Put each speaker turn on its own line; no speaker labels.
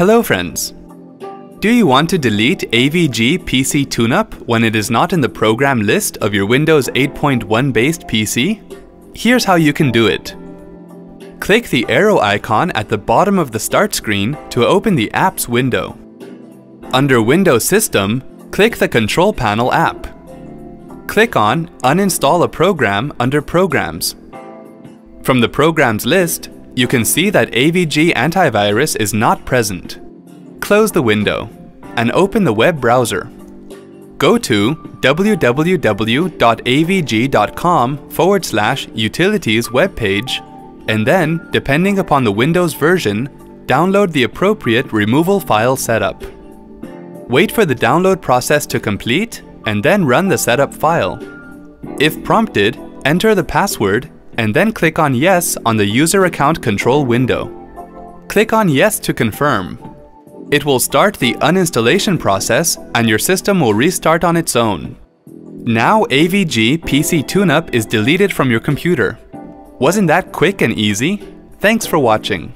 Hello friends! Do you want to delete AVG PC TuneUp when it is not in the program list of your Windows 8.1 based PC? Here's how you can do it. Click the arrow icon at the bottom of the start screen to open the Apps window. Under Windows System, click the Control Panel app. Click on Uninstall a program under Programs. From the Programs list, you can see that AVG Antivirus is not present. Close the window and open the web browser. Go to www.avg.com forward slash utilities webpage and then, depending upon the Windows version, download the appropriate removal file setup. Wait for the download process to complete and then run the setup file. If prompted, enter the password and then click on Yes on the User Account Control window. Click on Yes to confirm. It will start the uninstallation process and your system will restart on its own. Now AVG PC TuneUp is deleted from your computer. Wasn't that quick and easy? Thanks for watching.